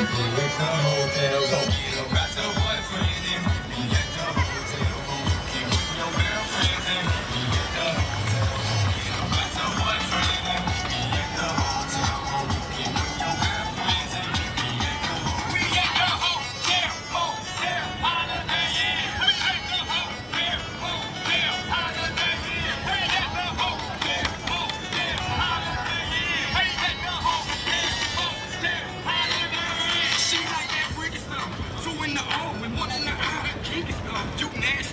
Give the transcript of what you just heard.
With the hotels in the O, we one in the eye. King stuff, you nasty.